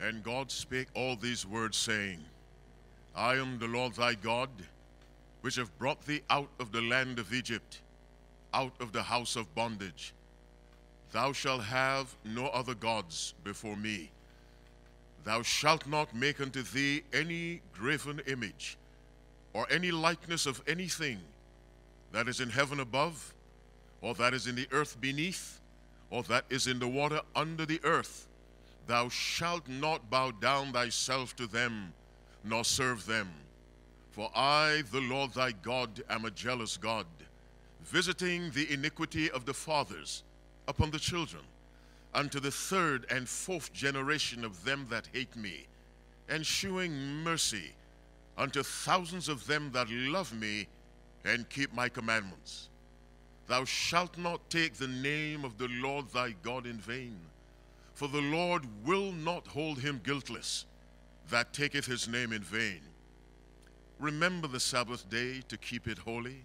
And God spake all these words, saying, I am the Lord thy God, which have brought thee out of the land of Egypt, out of the house of bondage. Thou shalt have no other gods before me. Thou shalt not make unto thee any graven image, or any likeness of anything that is in heaven above, or that is in the earth beneath, or that is in the water under the earth. Thou shalt not bow down thyself to them, nor serve them. For I, the Lord thy God, am a jealous God, visiting the iniquity of the fathers upon the children, unto the third and fourth generation of them that hate me, and shewing mercy unto thousands of them that love me and keep my commandments. Thou shalt not take the name of the Lord thy God in vain, for the Lord will not hold him guiltless that taketh his name in vain. Remember the Sabbath day to keep it holy.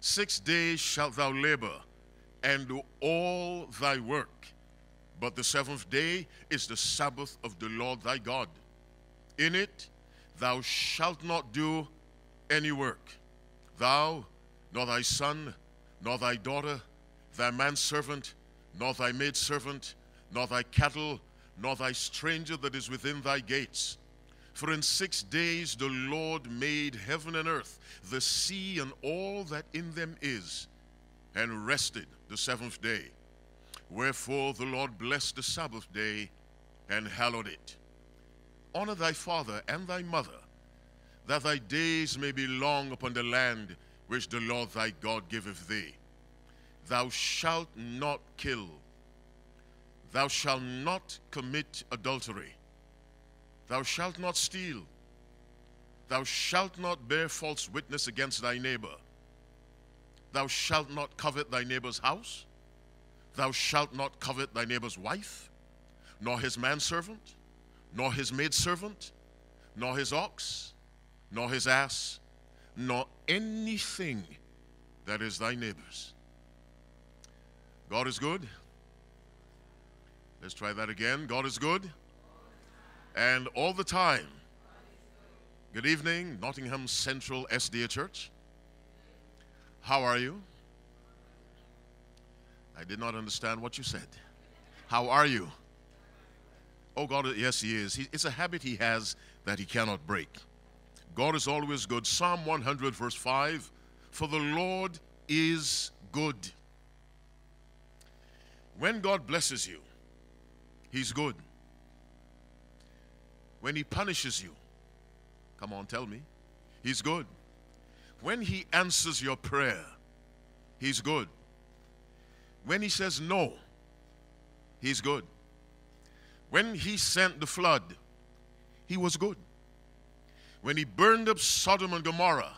Six days shalt thou labor and do all thy work. But the seventh day is the Sabbath of the Lord thy God. In it thou shalt not do any work, thou, nor thy son, nor thy daughter, thy manservant, nor thy maidservant, nor thy cattle, nor thy stranger that is within thy gates. For in six days the Lord made heaven and earth, the sea and all that in them is, and rested the seventh day. Wherefore the Lord blessed the Sabbath day and hallowed it. Honor thy father and thy mother, that thy days may be long upon the land which the Lord thy God giveth thee. Thou shalt not kill. Thou shalt not commit adultery. Thou shalt not steal. Thou shalt not bear false witness against thy neighbor. Thou shalt not covet thy neighbor's house. Thou shalt not covet thy neighbor's wife, nor his manservant, nor his maidservant, nor his ox, nor his ass, nor anything that is thy neighbor's. God is good. Let's try that again. God is good. And all the time. Good evening, Nottingham Central SDA Church. How are you? I did not understand what you said. How are you? Oh, God, yes, He is. He, it's a habit He has that He cannot break. God is always good. Psalm 100, verse 5 For the Lord is good. When God blesses you, He's good. When He punishes you, come on, tell me, He's good. When He answers your prayer, He's good. When He says no, He's good. When He sent the flood, He was good. When He burned up Sodom and Gomorrah,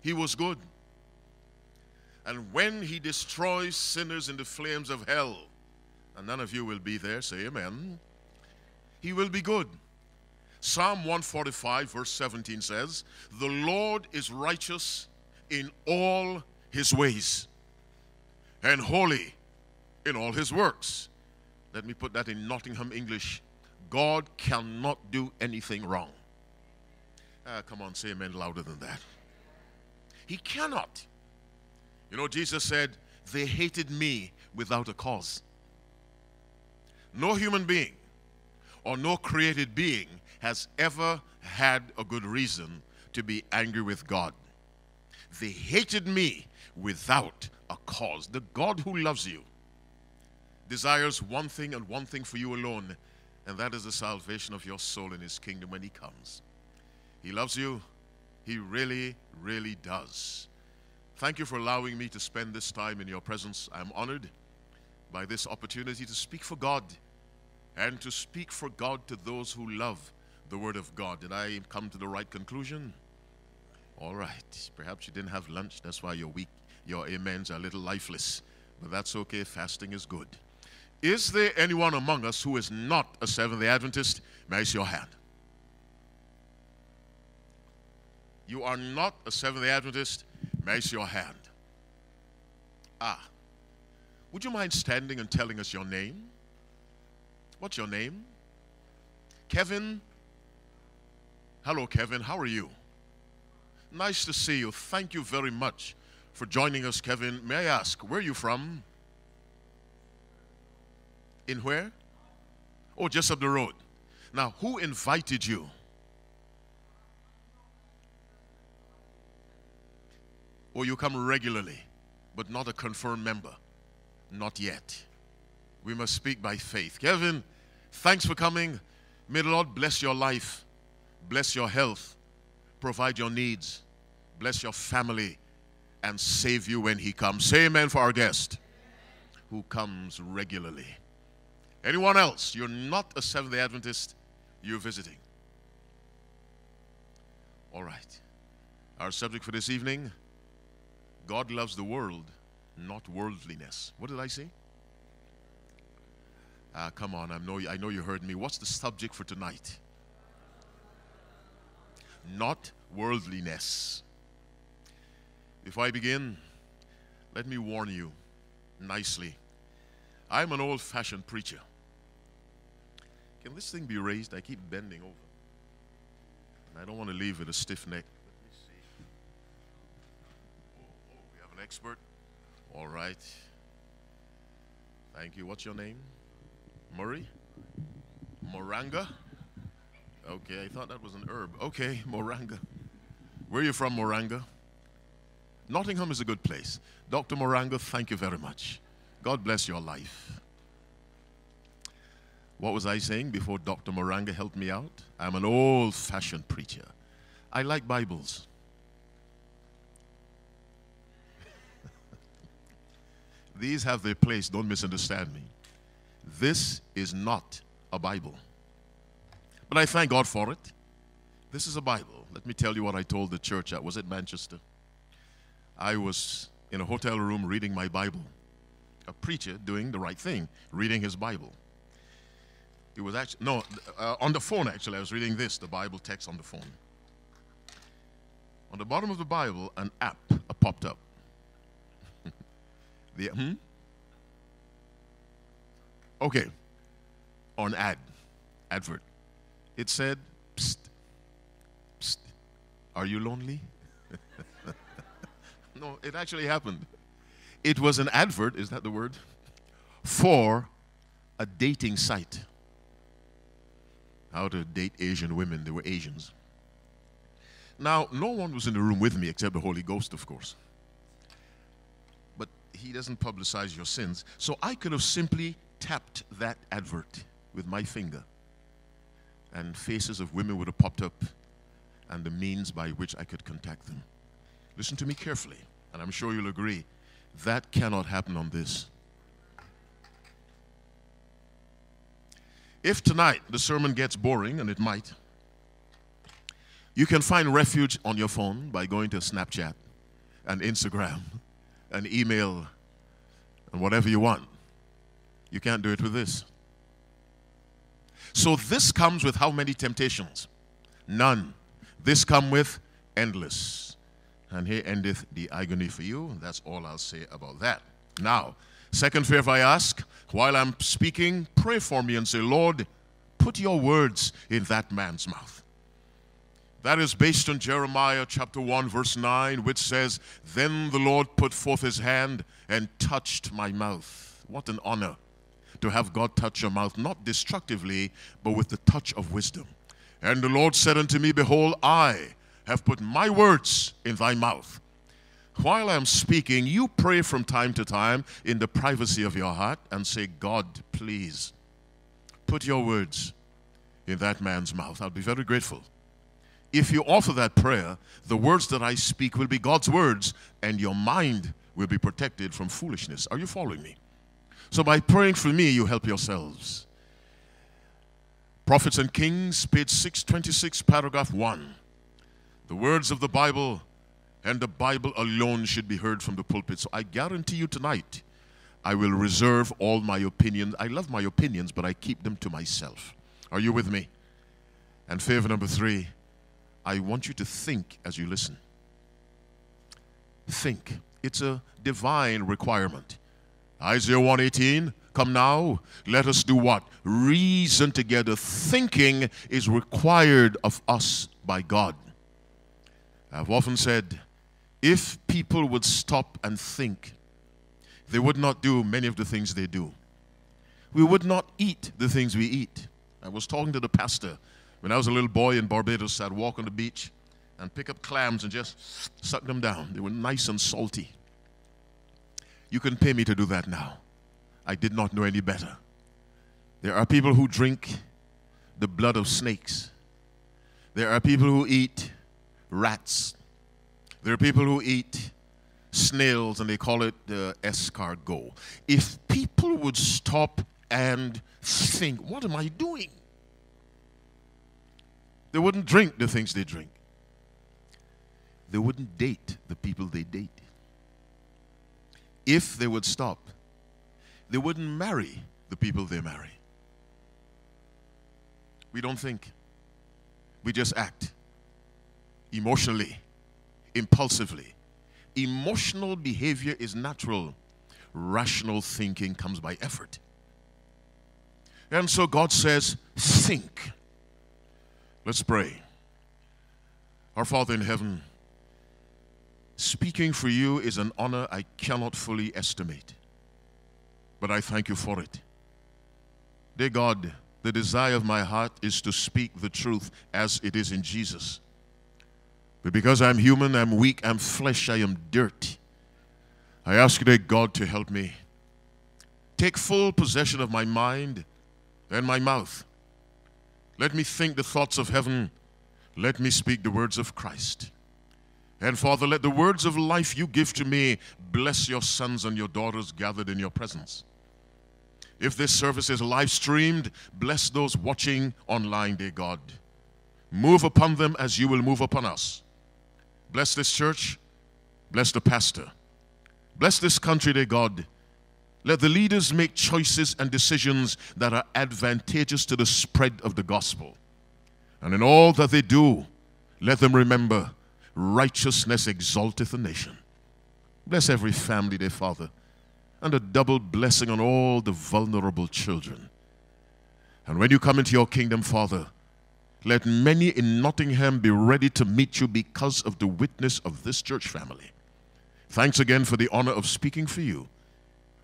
He was good. And when He destroys sinners in the flames of hell, and none of you will be there, say amen, He will be good. Psalm 145, verse 17 says, The Lord is righteous in all his ways and holy in all his works. Let me put that in Nottingham English. God cannot do anything wrong. Ah, come on, say amen louder than that. He cannot. You know, Jesus said, They hated me without a cause. No human being or no created being has ever had a good reason to be angry with God. They hated me without a cause. The God who loves you desires one thing and one thing for you alone, and that is the salvation of your soul in His kingdom when He comes. He loves you. He really, really does. Thank you for allowing me to spend this time in your presence. I'm honored by this opportunity to speak for God and to speak for God to those who love the Word of God. Did I come to the right conclusion? All right. Perhaps you didn't have lunch. That's why your weak, your amens are a little lifeless. But that's okay. Fasting is good. Is there anyone among us who is not a Seventh day Adventist? See your hand? You are not a Seventh day Adventist? See your hand? Ah. Would you mind standing and telling us your name? What's your name? Kevin. Hello, Kevin. How are you? Nice to see you. Thank you very much for joining us, Kevin. May I ask, where are you from? In where? Oh, just up the road. Now, who invited you? Or oh, you come regularly, but not a confirmed member? Not yet. We must speak by faith. Kevin, thanks for coming. May the Lord bless your life, bless your health, provide your needs, bless your family, and save you when He comes. Say amen for our guest who comes regularly. Anyone else? You're not a Seventh day Adventist, you're visiting. All right. Our subject for this evening God loves the world, not worldliness. What did I say? Ah, come on, I know, I know you heard me. What's the subject for tonight? Not worldliness. Before I begin, let me warn you nicely. I'm an old fashioned preacher. Can this thing be raised? I keep bending over. And I don't want to leave with a stiff neck. Let me see. Oh, oh, we have an expert? All right. Thank you. What's your name? Murray? Moranga? Okay, I thought that was an herb. Okay, Moranga. Where are you from, Moranga? Nottingham is a good place. Dr. Moranga, thank you very much. God bless your life. What was I saying before Dr. Moranga helped me out? I'm an old fashioned preacher. I like Bibles. These have their place, don't misunderstand me. This is not a Bible. But I thank God for it. This is a Bible. Let me tell you what I told the church at was it Manchester. I was in a hotel room reading my Bible. A preacher doing the right thing, reading his Bible. It was actually, no, uh, on the phone actually, I was reading this, the Bible text on the phone. On the bottom of the Bible, an app uh, popped up. the, hmm? Okay, on ad, advert. It said, psst, psst, are you lonely? no, it actually happened. It was an advert, is that the word? For a dating site. How to date Asian women. They were Asians. Now, no one was in the room with me except the Holy Ghost, of course. But he doesn't publicize your sins. So I could have simply tapped that advert with my finger, and faces of women would have popped up, and the means by which I could contact them. Listen to me carefully, and I'm sure you'll agree that cannot happen on this. If tonight the sermon gets boring, and it might, you can find refuge on your phone by going to Snapchat and Instagram and email and whatever you want. You can't do it with this. So this comes with how many temptations? None. This come with endless. And here endeth the agony for you. That's all I'll say about that. Now, second favor I ask, while I'm speaking, pray for me and say, Lord, put your words in that man's mouth. That is based on Jeremiah chapter 1, verse 9, which says, Then the Lord put forth his hand and touched my mouth. What an honor to have God touch your mouth, not destructively, but with the touch of wisdom. And the Lord said unto me, Behold, I have put my words in thy mouth. While I'm speaking, you pray from time to time in the privacy of your heart and say, God, please put your words in that man's mouth. I'll be very grateful. If you offer that prayer, the words that I speak will be God's words, and your mind will be protected from foolishness. Are you following me? So by praying for me, you help yourselves. Prophets and Kings, page 626, paragraph 1. The words of the Bible and the Bible alone should be heard from the pulpit. So I guarantee you tonight, I will reserve all my opinions. I love my opinions, but I keep them to myself. Are you with me? And favor number three, I want you to think as you listen. Think. It's a divine requirement. Isaiah 118, Come now, let us do what? Reason together. Thinking is required of us by God. I've often said, if people would stop and think, they would not do many of the things they do. We would not eat the things we eat. I was talking to the pastor when I was a little boy in Barbados. I'd walk on the beach and pick up clams and just suck them down. They were nice and salty. You can pay me to do that now. I did not know any better. There are people who drink the blood of snakes. There are people who eat rats. There are people who eat snails and they call it the escargot. If people would stop and think, what am I doing? They wouldn't drink the things they drink. They wouldn't date the people they date. If they would stop, they wouldn't marry the people they marry. We don't think. We just act emotionally, impulsively. Emotional behavior is natural. Rational thinking comes by effort. And so God says, think. Let's pray. Our Father in heaven, speaking for you is an honor I cannot fully estimate, but I thank you for it. Dear God, the desire of my heart is to speak the truth as it is in Jesus. But because I'm human, I'm weak, I'm flesh, I am dirt. I ask you, dear God, to help me. Take full possession of my mind and my mouth. Let me think the thoughts of heaven. Let me speak the words of Christ. And Father, let the words of life you give to me bless your sons and your daughters gathered in your presence. If this service is live streamed, bless those watching online, dear God. Move upon them as you will move upon us. Bless this church. Bless the pastor. Bless this country, dear God. Let the leaders make choices and decisions that are advantageous to the spread of the gospel. And in all that they do, let them remember righteousness exalteth a nation. Bless every family, dear Father, and a double blessing on all the vulnerable children. And when you come into your kingdom, Father, let many in Nottingham be ready to meet you because of the witness of this church family. Thanks again for the honor of speaking for you.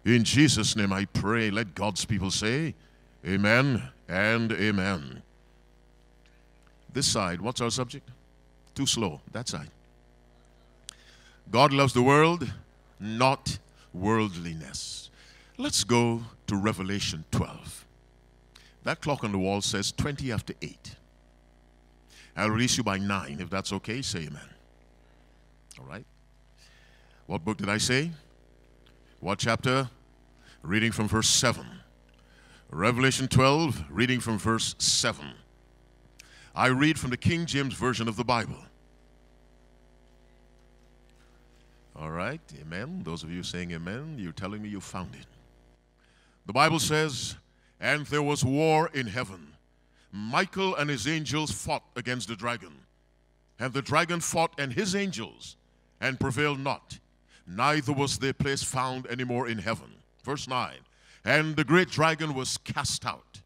In Jesus' name I pray. Let God's people say, Amen and Amen. This side, what's our subject? Too slow. That side. God loves the world, not worldliness. Let's go to Revelation 12. That clock on the wall says 20 after 8. I'll release you by nine. If that's okay, say amen. All right. What book did I say? What chapter? Reading from verse 7. Revelation 12, reading from verse 7. I read from the King James Version of the Bible. All right, amen. Those of you saying amen, you're telling me you found it. The Bible says, And there was war in heaven. Michael and his angels fought against the dragon. And the dragon fought and his angels and prevailed not. Neither was their place found anymore in heaven. Verse 9. And the great dragon was cast out,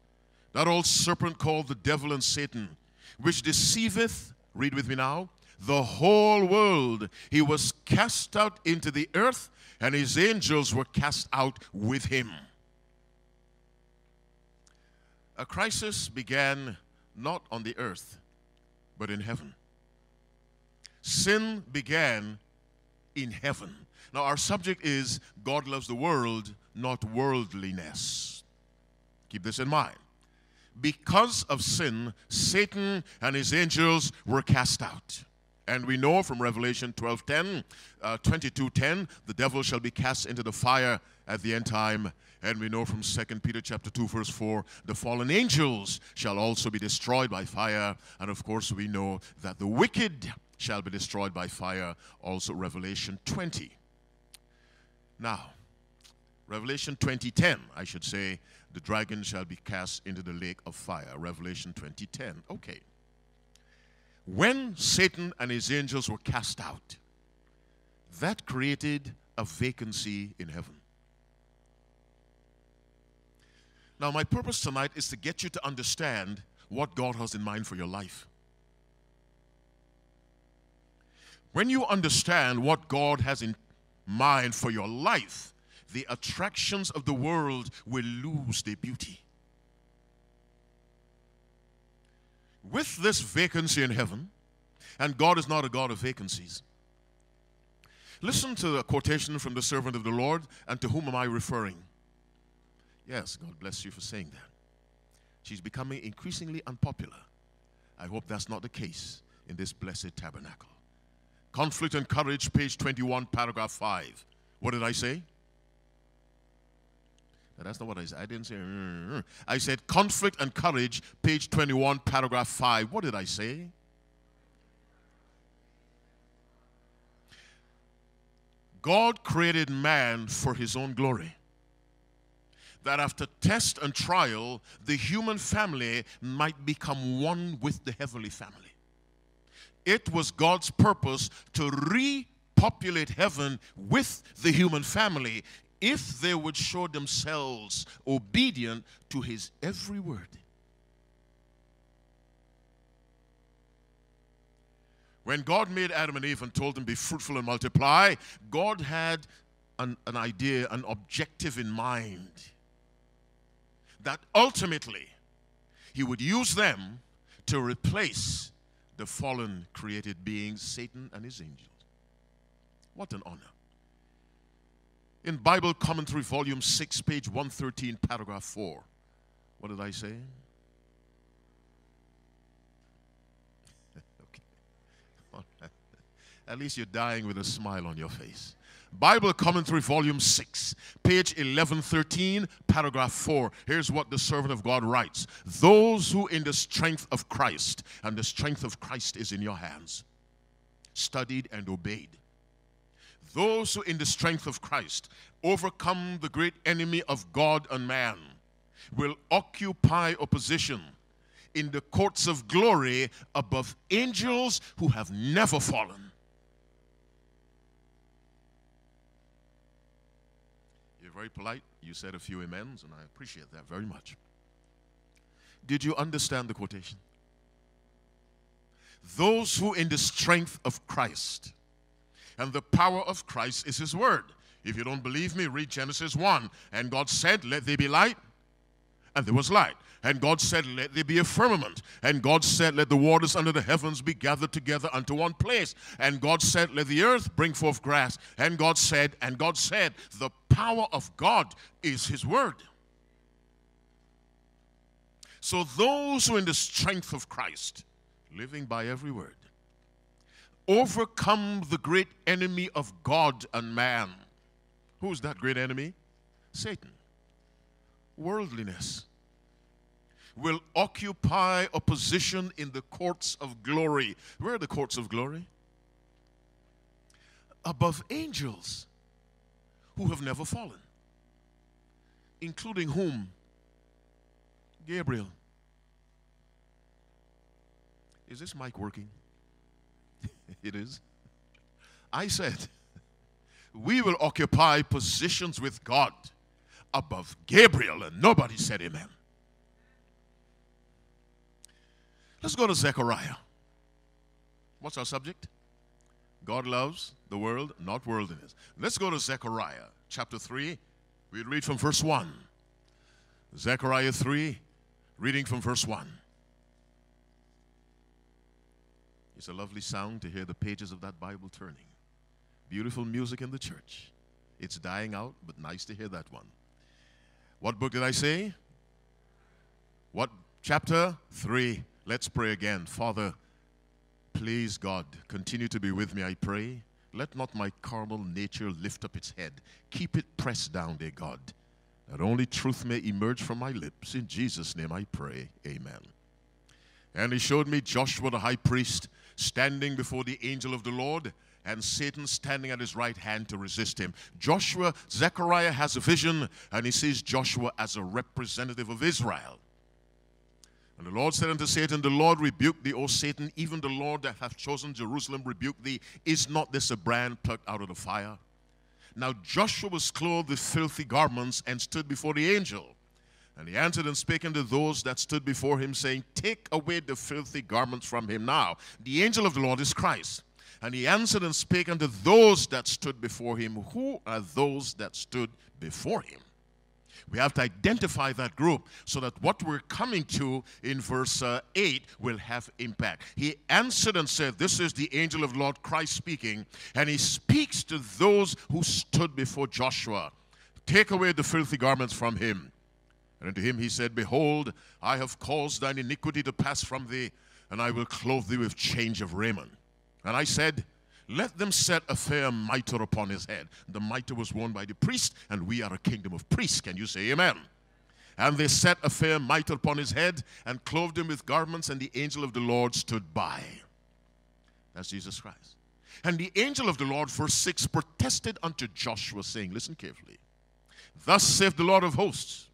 that old serpent called the devil and Satan, which deceiveth, read with me now, the whole world. He was cast out into the earth, and his angels were cast out with him. A crisis began not on the earth, but in heaven. Sin began in heaven. Now, our subject is God loves the world, not worldliness. Keep this in mind. Because of sin, Satan and his angels were cast out. And we know from Revelation 12:10, uh, 22:10, the devil shall be cast into the fire at the end time. And we know from 2 Peter chapter 2, verse 4, the fallen angels shall also be destroyed by fire. And of course, we know that the wicked shall be destroyed by fire. Also, Revelation 20. Now, Revelation 20:10, I should say, the dragon shall be cast into the lake of fire. Revelation 20:10. Okay. When Satan and his angels were cast out, that created a vacancy in heaven. Now, my purpose tonight is to get you to understand what God has in mind for your life. When you understand what God has in mind for your life, the attractions of the world will lose their beauty. With this vacancy in heaven, and God is not a God of vacancies. Listen to the quotation from the servant of the Lord, and to whom am I referring? Yes, God bless you for saying that. She's becoming increasingly unpopular. I hope that's not the case in this blessed tabernacle. Conflict and Courage, page 21, paragraph 5. What did I say? That's not what I said. I didn't say. Mm, mm. I said conflict and courage, page 21, paragraph 5. What did I say? God created man for his own glory. That after test and trial, the human family might become one with the heavenly family. It was God's purpose to repopulate heaven with the human family if they would show themselves obedient to his every word. When God made Adam and Eve and told them, Be fruitful and multiply, God had an, an idea, an objective in mind. That ultimately, He would use them to replace the fallen created beings, Satan and his angels. What an honor. In Bible Commentary, Volume 6, page 113, paragraph 4. What did I say? okay. At least you're dying with a smile on your face. Bible Commentary, Volume 6, page 1113, paragraph 4. Here's what the servant of God writes Those who, in the strength of Christ, and the strength of Christ is in your hands, studied and obeyed those who, in the strength of Christ, overcome the great enemy of God and man, will occupy a position in the courts of glory above angels who have never fallen. You're very polite. You said a few amens, and I appreciate that very much. Did you understand the quotation? Those who, in the strength of Christ, and the power of Christ is his word. If you don't believe me, read Genesis 1. And God said, Let there be light, and there was light. And God said, Let there be a firmament. And God said, Let the waters under the heavens be gathered together unto one place. And God said, Let the earth bring forth grass. And God said, And God said, The power of God is his word. So those who are in the strength of Christ, living by every word, overcome the great enemy of God and man. Who's that great enemy? Satan. Worldliness will occupy a position in the courts of glory. Where are the courts of glory? Above angels who have never fallen, including whom? Gabriel. Is this mic working? it is. I said, we will occupy positions with God above Gabriel, and nobody said amen. Let's go to Zechariah. What's our subject? God loves the world, not worldliness. Let's go to Zechariah chapter 3. We read from verse 1. Zechariah 3, reading from verse 1. It's a lovely sound to hear the pages of that Bible turning. Beautiful music in the church. It's dying out, but nice to hear that one. What book did I say? What chapter? Three. Let's pray again. Father, please, God, continue to be with me, I pray. Let not my carnal nature lift up its head. Keep it pressed down, dear God, that only truth may emerge from my lips. In Jesus' name I pray. Amen. And he showed me Joshua the high priest standing before the angel of the Lord and Satan standing at his right hand to resist him. Joshua, Zechariah has a vision and he sees Joshua as a representative of Israel. And the Lord said unto Satan, The Lord rebuke thee, O Satan, even the Lord that hath chosen Jerusalem rebuke thee. Is not this a brand plucked out of the fire? Now Joshua was clothed with filthy garments and stood before the angel. And he answered and spake unto those that stood before him, saying, Take away the filthy garments from him now. The angel of the Lord is Christ. And he answered and spake unto those that stood before him, Who are those that stood before him? We have to identify that group so that what we're coming to in verse uh, 8 will have impact. He answered and said, This is the angel of the Lord Christ speaking, and he speaks to those who stood before Joshua. Take away the filthy garments from him. And unto him he said, Behold, I have caused thine iniquity to pass from thee, and I will clothe thee with change of raiment. And I said, let them set a fair mitre upon his head. The mitre was worn by the priest, and we are a kingdom of priests. Can you say amen? And they set a fair mitre upon his head and clothed him with garments, and the angel of the Lord stood by. That's Jesus Christ. And the angel of the Lord, verse 6, protested unto Joshua, saying, Listen carefully. Thus saith the Lord of hosts,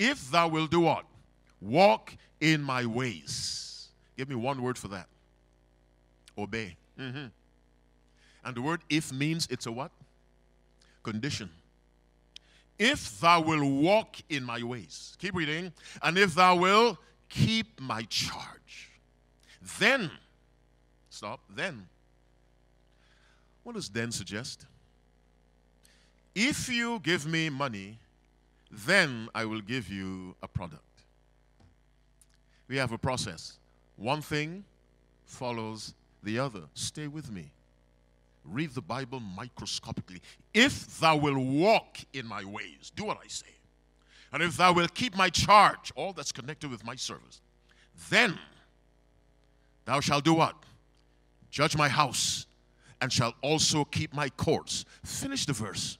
If thou wilt do what? Walk in my ways. Give me one word for that. Obey. Mm -hmm. And the word if means it's a what? Condition. If thou will walk in my ways, keep reading, and if thou will keep my charge, then, stop, then. What does then suggest? If you give me money, then I will give you a product. We have a process. One thing follows the other. Stay with me. Read the Bible microscopically. If thou will walk in my ways, do what I say, and if thou will keep my charge, all that's connected with my service, then thou shalt do what? Judge my house, and shall also keep my courts. Finish the verse.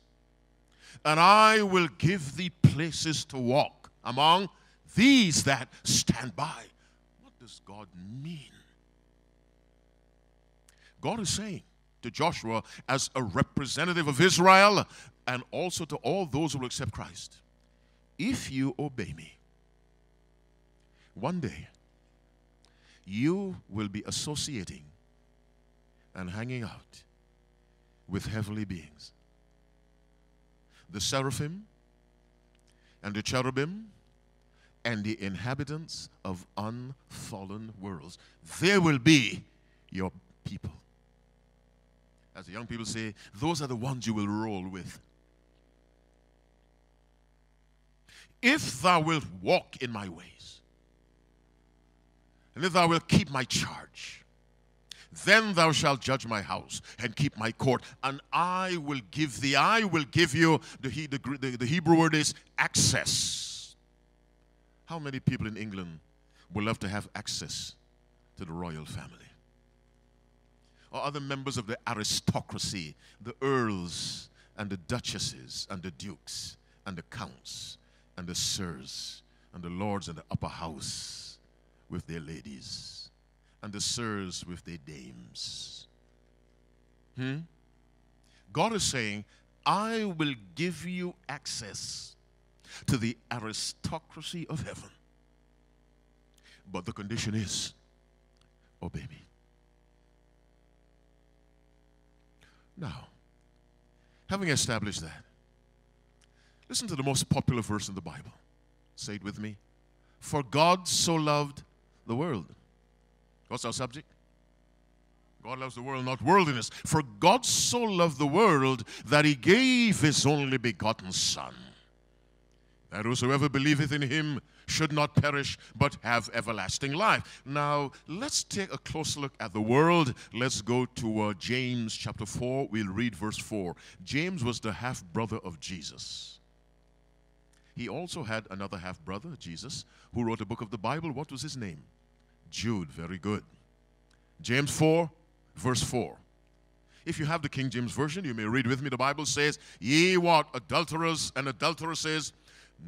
And I will give thee places to walk among these that stand by. What does God mean? God is saying, to Joshua as a representative of Israel and also to all those who will accept Christ. If you obey me, one day you will be associating and hanging out with heavenly beings. The seraphim and the cherubim and the inhabitants of unfallen worlds. They will be your people as the young people say, those are the ones you will roll with. If thou wilt walk in my ways, and if thou wilt keep my charge, then thou shalt judge my house and keep my court, and I will give thee, I will give you, the, the, the, the Hebrew word is access. How many people in England would love to have access to the royal family? or other members of the aristocracy, the earls and the duchesses and the dukes and the counts and the sirs and the lords in the upper house with their ladies and the sirs with their dames. Hmm? God is saying, I will give you access to the aristocracy of heaven. But the condition is, obey me. Now, having established that, listen to the most popular verse in the Bible. Say it with me. For God so loved the world. What's our subject? God loves the world, not worldliness. For God so loved the world that he gave his only begotten Son, that whosoever believeth in him should not perish but have everlasting life. Now, let's take a close look at the world. Let's go to uh, James chapter 4. We'll read verse 4. James was the half brother of Jesus. He also had another half brother, Jesus, who wrote a book of the Bible. What was his name? Jude. Very good. James 4, verse 4. If you have the King James Version, you may read with me. The Bible says, Ye what? Adulterers and adulteresses,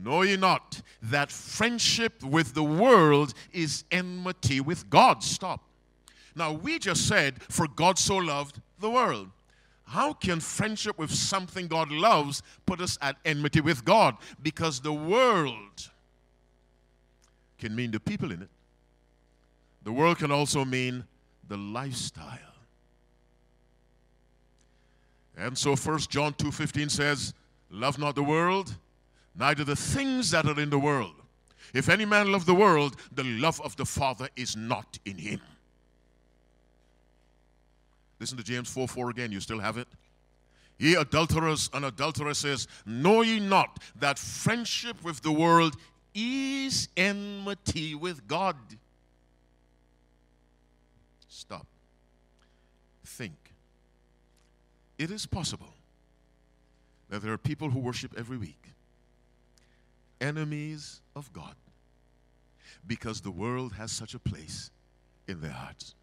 Know ye not that friendship with the world is enmity with God? Stop. Now, we just said, for God so loved the world. How can friendship with something God loves put us at enmity with God? Because the world can mean the people in it. The world can also mean the lifestyle. And so 1 John 2.15 says, Love not the world, neither the things that are in the world. If any man love the world, the love of the Father is not in him. Listen to James 4 4 again. You still have it? Ye adulterers and adulteresses, know ye not that friendship with the world is enmity with God? Stop. Think. It is possible that there are people who worship every week, enemies of God, because the world has such a place in their hearts.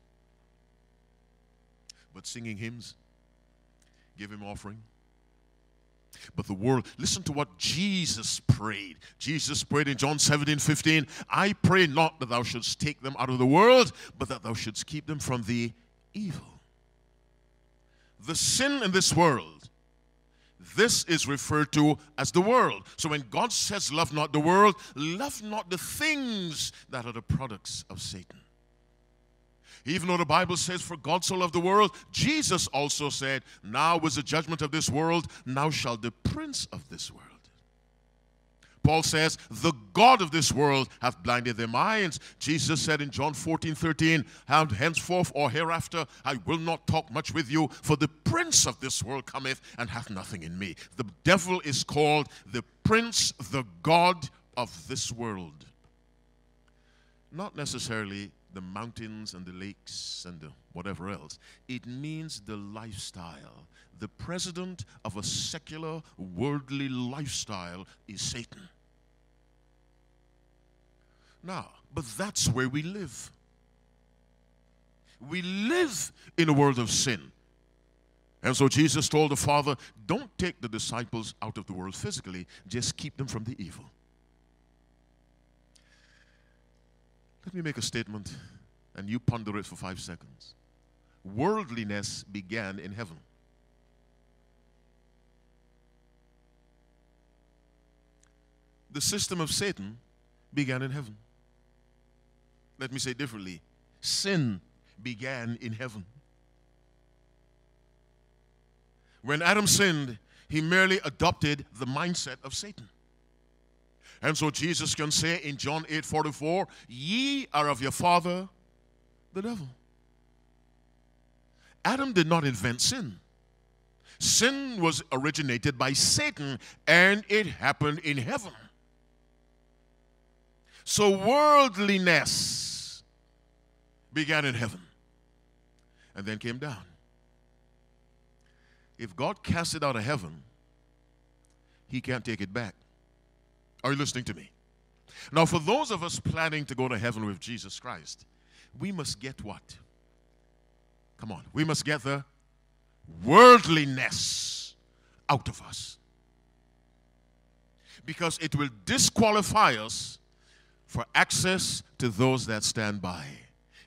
But singing hymns, give him offering. But the world, listen to what Jesus prayed. Jesus prayed in John 17, 15, I pray not that thou shouldst take them out of the world, but that thou shouldst keep them from the evil. The sin in this world, this is referred to as the world. So when God says, Love not the world, love not the things that are the products of Satan. Even though the Bible says, For God so loved the world, Jesus also said, Now is the judgment of this world, now shall the prince of this world. Paul says, The God of this world hath blinded their minds. Jesus said in John 14, 13, And henceforth or hereafter I will not talk much with you, for the prince of this world cometh and hath nothing in me. The devil is called the prince, the God of this world. Not necessarily the mountains and the lakes and the whatever else. It means the lifestyle. The president of a secular, worldly lifestyle is Satan. Now, but that's where we live. We live in a world of sin. And so Jesus told the Father, Don't take the disciples out of the world physically, just keep them from the evil. Let me make a statement and you ponder it for five seconds. Worldliness began in heaven. The system of Satan began in heaven. Let me say differently sin began in heaven. When Adam sinned, he merely adopted the mindset of Satan. And so Jesus can say in John 8 44, Ye are of your father, the devil. Adam did not invent sin. Sin was originated by Satan and it happened in heaven. So worldliness began in heaven and then came down. If God cast it out of heaven, he can't take it back. Are you listening to me? Now, for those of us planning to go to heaven with Jesus Christ, we must get what? Come on, we must get the worldliness out of us. Because it will disqualify us for access to those that stand by.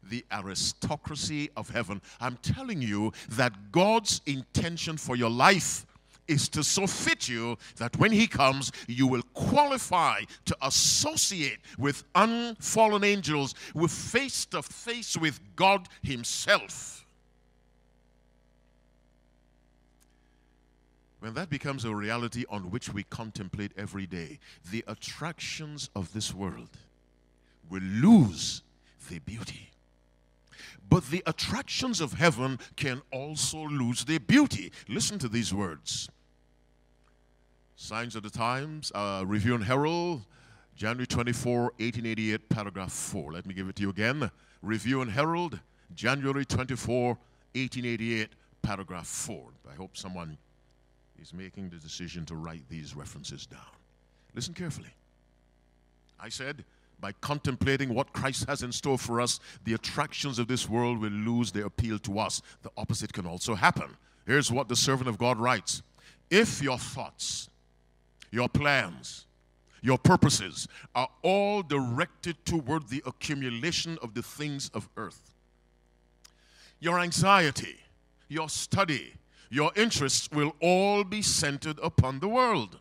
The aristocracy of heaven. I'm telling you that God's intention for your life is to so fit you that when he comes, you will qualify to associate with unfallen angels, with face to face with God himself. When that becomes a reality on which we contemplate every day, the attractions of this world will lose their beauty. But the attractions of heaven can also lose their beauty. Listen to these words. Signs of the Times, uh, Review and Herald, January 24, 1888, paragraph 4. Let me give it to you again. Review and Herald, January 24, 1888, paragraph 4. I hope someone is making the decision to write these references down. Listen carefully. I said, by contemplating what Christ has in store for us, the attractions of this world will lose their appeal to us. The opposite can also happen. Here's what the servant of God writes If your thoughts, your plans, your purposes are all directed toward the accumulation of the things of earth. Your anxiety, your study, your interests will all be centered upon the world.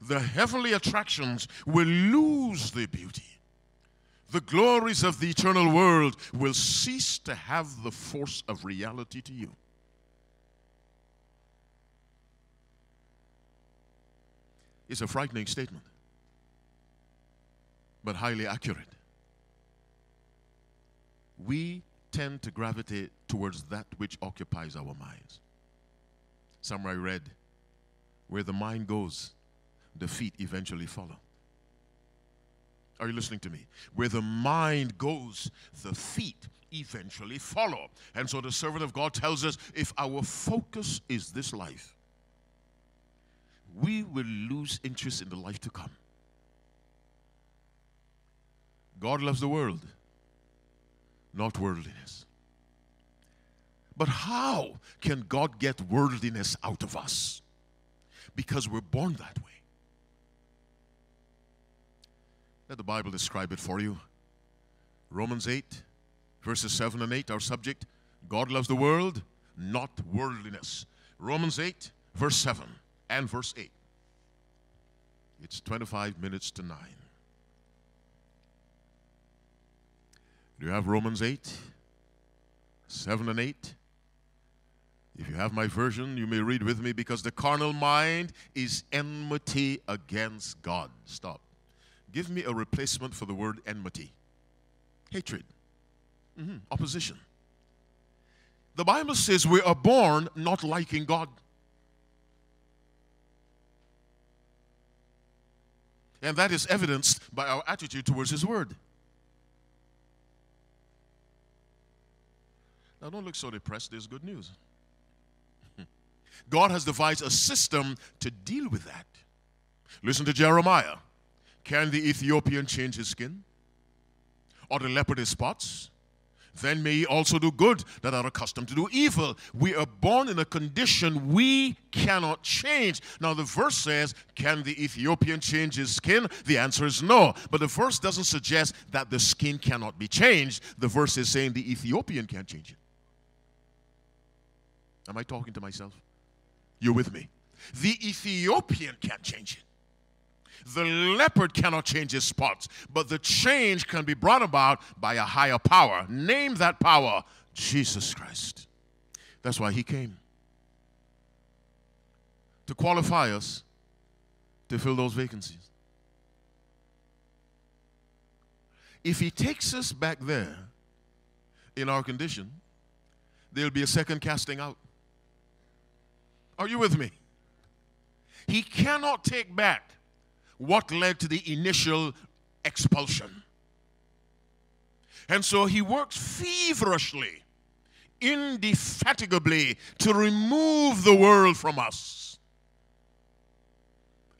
The heavenly attractions will lose their beauty. The glories of the eternal world will cease to have the force of reality to you. It's a frightening statement, but highly accurate. We tend to gravitate towards that which occupies our minds. Somewhere I read, where the mind goes, the feet eventually follow. Are you listening to me? Where the mind goes, the feet eventually follow. And so the servant of God tells us if our focus is this life, we will lose interest in the life to come. God loves the world, not worldliness. But how can God get worldliness out of us? Because we're born that way. Let the Bible describe it for you. Romans 8, verses 7 and 8, our subject God loves the world, not worldliness. Romans 8, verse 7 and verse 8. It's 25 minutes to 9. Do you have Romans 8, 7 and 8? If you have my version, you may read with me because the carnal mind is enmity against God. Stop. Give me a replacement for the word enmity hatred, mm-hmm. opposition. The Bible says we are born not liking God. And that is evidenced by our attitude towards His Word. Now, don't look so depressed. There's good news. God has devised a system to deal with that. Listen to Jeremiah. Can the Ethiopian change his skin? Or the leopard his spots? Then may he also do good that are accustomed to do evil. We are born in a condition we cannot change. Now, the verse says, Can the Ethiopian change his skin? The answer is no. But the verse doesn't suggest that the skin cannot be changed. The verse is saying the Ethiopian can't change it. Am I talking to myself? You're with me. The Ethiopian can't change it. The leopard cannot change his spots, but the change can be brought about by a higher power. Name that power Jesus Christ. That's why he came to qualify us to fill those vacancies. If he takes us back there in our condition, there'll be a second casting out. Are you with me? He cannot take back what led to the initial expulsion. And so he works feverishly, indefatigably to remove the world from us.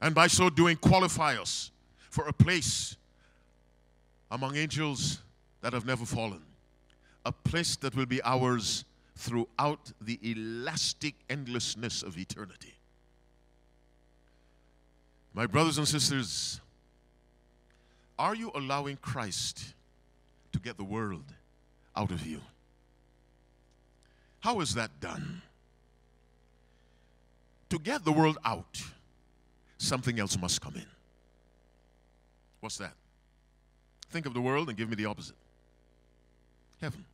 And by so doing, qualify us for a place among angels that have never fallen, a place that will be ours throughout the elastic endlessness of eternity. My brothers and sisters, are you allowing Christ to get the world out of you? How is that done? To get the world out, something else must come in. What's that? Think of the world and give me the opposite heaven.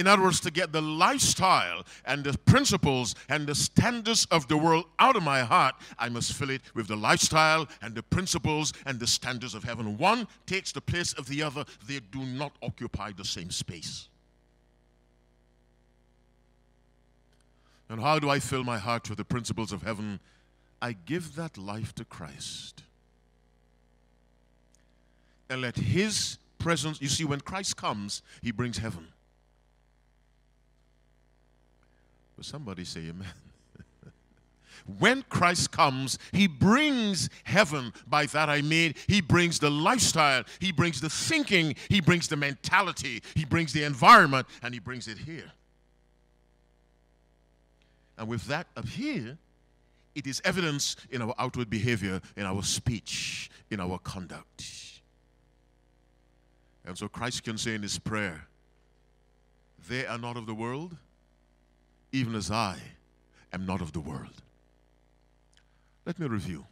In other words, to get the lifestyle and the principles and the standards of the world out of my heart, I must fill it with the lifestyle and the principles and the standards of heaven. One takes the place of the other, they do not occupy the same space. And how do I fill my heart with the principles of heaven? I give that life to Christ. And let His presence, you see, when Christ comes, He brings heaven. Somebody say amen. when Christ comes, he brings heaven. By that I mean, he brings the lifestyle, he brings the thinking, he brings the mentality, he brings the environment, and he brings it here. And with that up here, it is evidence in our outward behavior, in our speech, in our conduct. And so Christ can say in his prayer, They are not of the world even as I am not of the world. Let me review.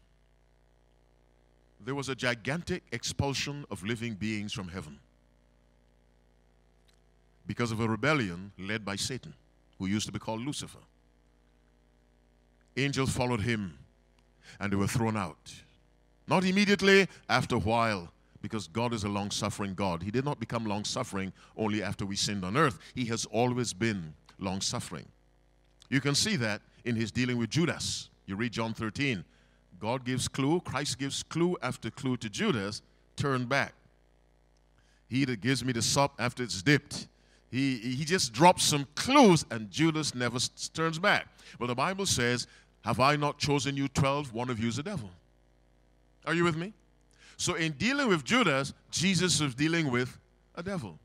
There was a gigantic expulsion of living beings from heaven because of a rebellion led by Satan, who used to be called Lucifer. Angels followed him. and they were thrown out. Not immediately, after a while, because God is a long suffering God. He did not become long suffering only after we sinned on earth, He has always been long suffering. You can see that in His dealing with Judas. You read John 13. God gives clue, Christ gives clue after clue to Judas, turn back. He that gives me the sup after it's dipped. He, he just drops some clues and Judas never turns back. Well, the Bible says, Have I not chosen you 12? One of you is a devil. Are you with me? So, in dealing with Judas, Jesus is dealing with a devil.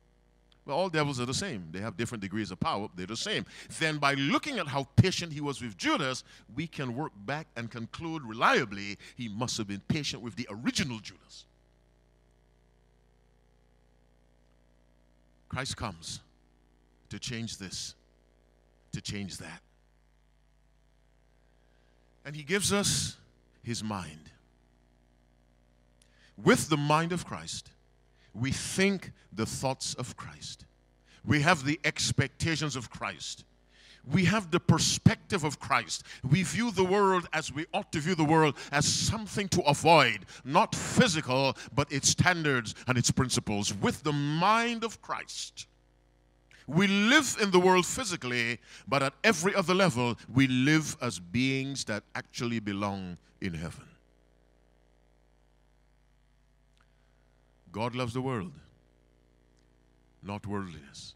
Well, all devils are the same. They have different degrees of power, they're the same. Then, by looking at how patient he was with Judas, we can work back and conclude reliably he must have been patient with the original Judas. Christ comes to change this, to change that. And he gives us his mind. With the mind of Christ, we think the thoughts of Christ. We have the expectations of Christ. We have the perspective of Christ. We view the world as we ought to view the world as something to avoid, not physical, but its standards and its principles. With the mind of Christ, we live in the world physically, but at every other level, we live as beings that actually belong in heaven. God loves the world, not worldliness.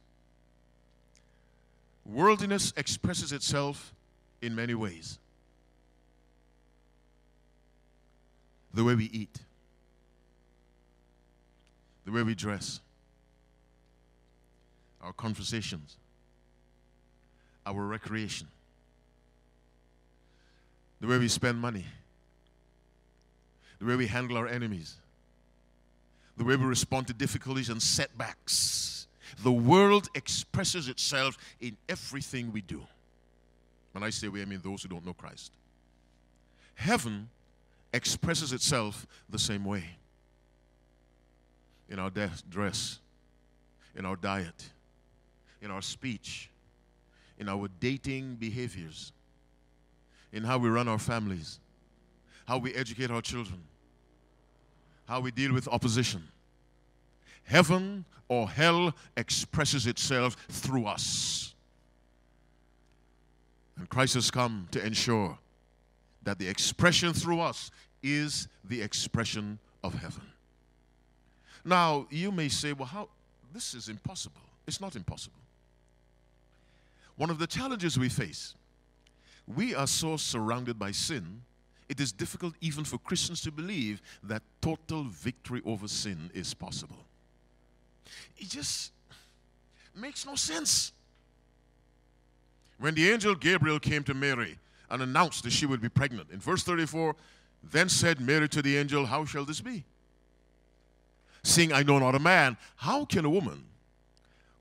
Worldliness expresses itself in many ways. The way we eat, the way we dress, our conversations, our recreation, the way we spend money, the way we handle our enemies, the way we respond to difficulties and setbacks. The world expresses itself in everything we do. When I say we, I mean those who don't know Christ. Heaven expresses itself the same way in our dress, in our diet, in our speech, in our dating behaviors, in how we run our families, how we educate our children, how we deal with opposition. Heaven or hell expresses itself through us. And Christ has come to ensure that the expression through us is the expression of heaven. Now, you may say, well, how? This is impossible. It's not impossible. One of the challenges we face, we are so surrounded by sin, it is difficult even for Christians to believe that total victory over sin is possible. It just makes no sense. When the angel Gabriel came to Mary and announced that she would be pregnant, in verse 34, then said Mary to the angel, How shall this be? Seeing I know not a man, how can a woman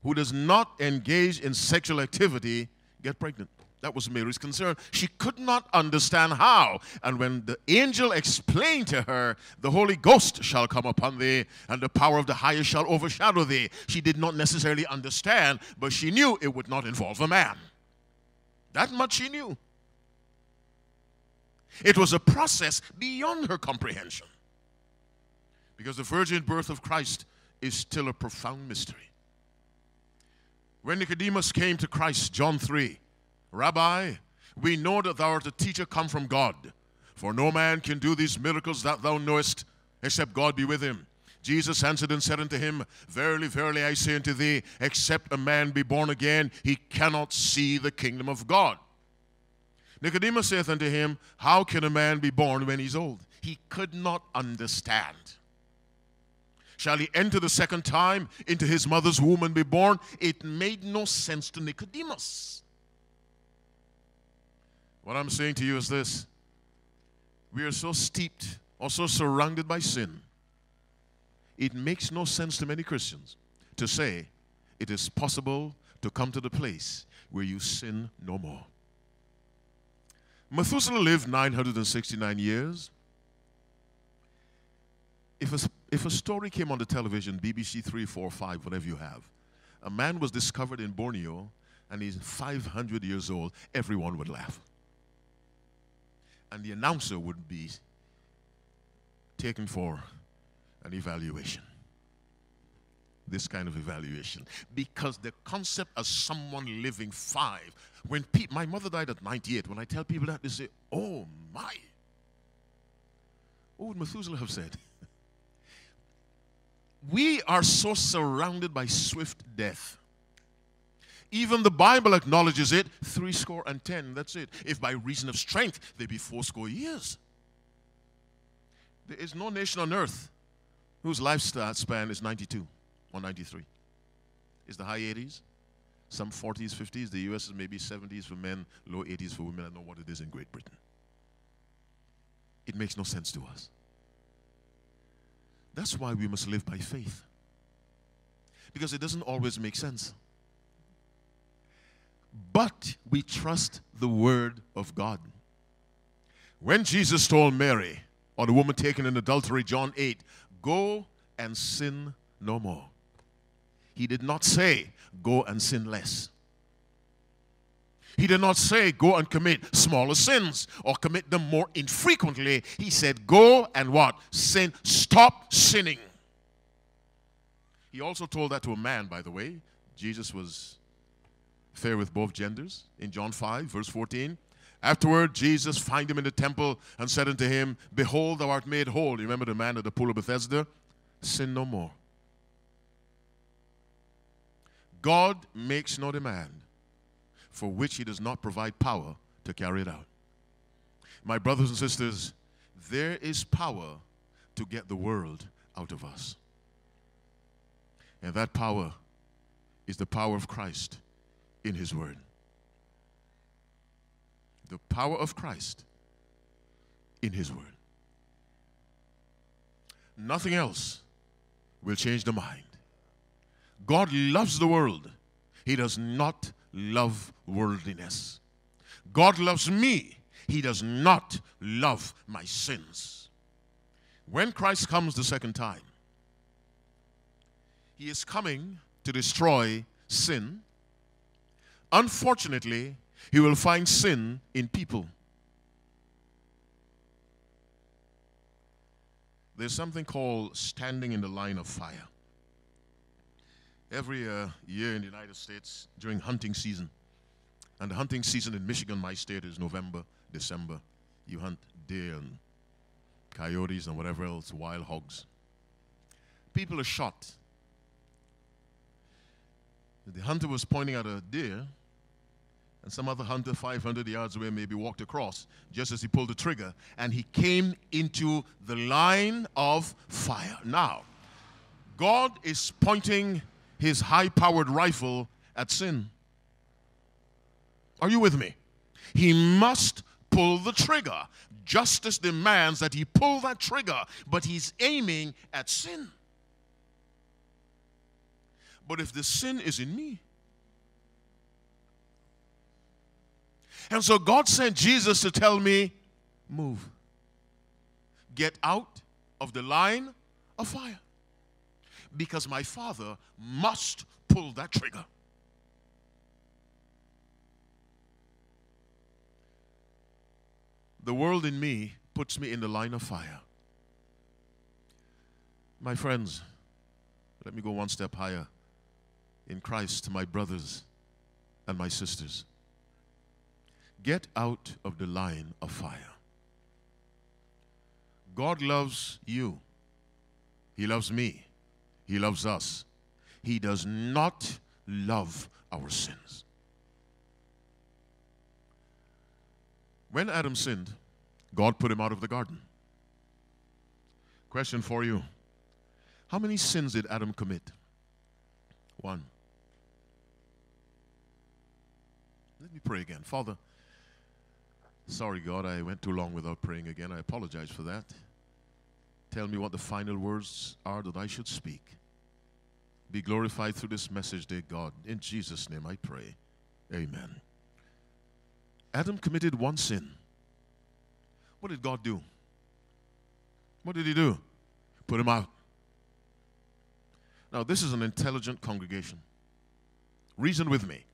who does not engage in sexual activity get pregnant. That was Mary's concern. She could not understand how. And when the angel explained to her, the Holy Ghost shall come upon thee, and the power of the highest shall overshadow thee, she did not necessarily understand, but she knew it would not involve a man. That much she knew. It was a process beyond her comprehension. Because the virgin birth of Christ is still a profound mystery. When Nicodemus came to Christ, John 3, Rabbi, we know that thou art a teacher come from God, for no man can do these miracles that thou knowest, except God be with him. Jesus answered and said unto him, Verily, verily, I say unto thee, except a man be born again, he cannot see the kingdom of God. Nicodemus saith unto him, How can a man be born when he's old? He could not understand. Shall he enter the second time into his mother's womb and be born? It made no sense to Nicodemus. What I'm saying to you is this we are so steeped or so surrounded by sin, it makes no sense to many Christians to say it is possible to come to the place where you sin no more. Methuselah lived 969 years. If a, if a story came on the television, BBC 3, 4, 5, whatever you have, a man was discovered in Borneo and he's 500 years old, everyone would laugh. And the announcer would be taken for an evaluation. This kind of evaluation. Because the concept of someone living five, when my mother died at 98, when I tell people that, they say, oh my. What would Methuselah have said? we are so surrounded by swift death. Even the Bible acknowledges it, three score and ten, that's it. If by reason of strength they be fourscore years. There is no nation on earth whose lifespan is 92 or 93. It's the high 80s, some 40s, 50s. The US is maybe 70s for men, low 80s for women. I know what it is in Great Britain. It makes no sense to us. That's why we must live by faith. Because it doesn't always make sense. But we trust the word of God. When Jesus told Mary, or the woman taken in adultery, John 8, go and sin no more. He did not say, go and sin less. He did not say, go and commit smaller sins or commit them more infrequently. He said, go and what? Sin. Stop sinning. He also told that to a man, by the way. Jesus was fair with both genders in John 5, verse 14. Afterward, Jesus find him in the temple and said unto him, Behold, thou art made whole. You remember the man at the pool of Bethesda? Sin no more. God makes no demand for which he does not provide power to carry it out. My brothers and sisters, there is power to get the world out of us. And that power is the power of Christ in his word. The power of Christ in his word. Nothing else will change the mind. God loves the world. He does not love worldliness. God loves me. He does not love my sins. When Christ comes the second time, he is coming to destroy sin. Unfortunately, he will find sin in people. There's something called standing in the line of fire every uh, year in the United States during hunting season. And the hunting season in Michigan, my state, is November, December. You hunt deer and coyotes and whatever else, wild hogs. People are shot. The hunter was pointing at a deer, and some other hunter 500 yards away maybe walked across just as he pulled the trigger, and he came into the line of fire. Now, God is pointing his high powered rifle at sin. Are you with me? He must pull the trigger. Justice demands that he pull that trigger, but he's aiming at sin. But if the sin is in me, and so God sent Jesus to tell me, move. Get out of the line of fire because my father must pull that trigger. The world in me puts me in the line of fire. My friends, let me go one step higher in Christ, my brothers and my sisters. Get out of the line of fire. God loves you, He loves me. He loves us. He does not love our sins. When Adam sinned, God put him out of the garden. Question for you How many sins did Adam commit? One. Let me pray again. Father, sorry, God, I went too long without praying again. I apologize for that. Tell me what the final words are that I should speak. Be glorified through this message, dear God. In Jesus' name I pray. Amen. Adam committed one sin. What did God do? What did he do? Put him out. Now, this is an intelligent congregation. Reason with me.